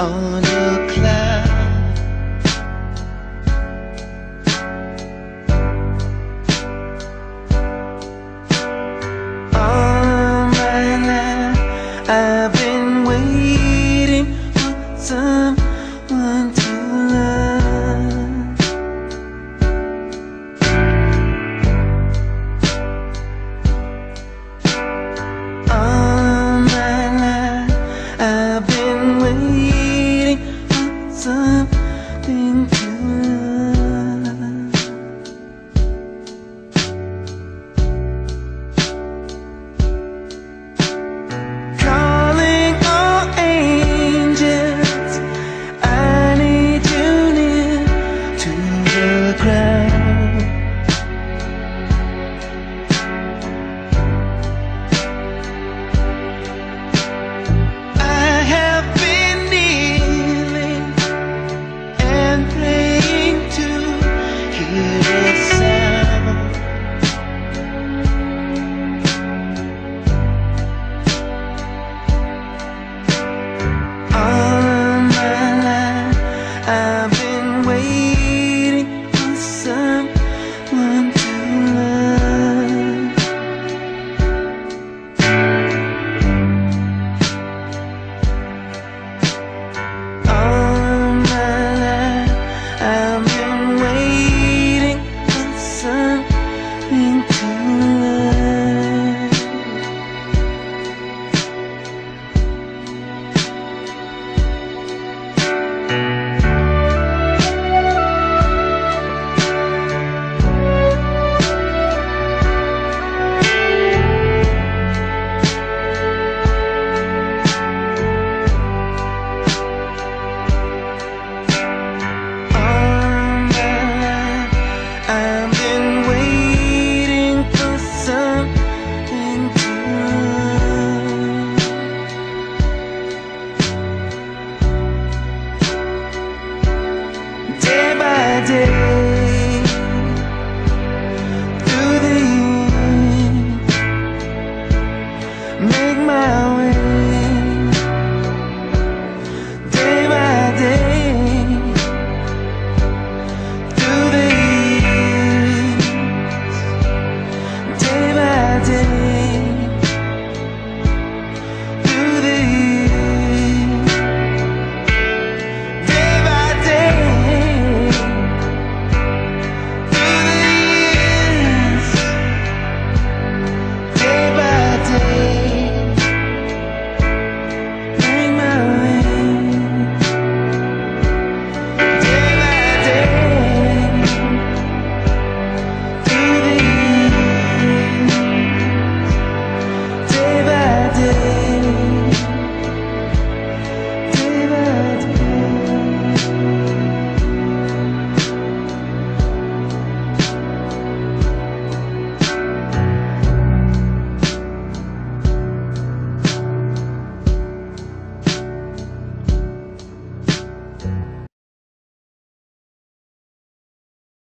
on nothing to lose. seven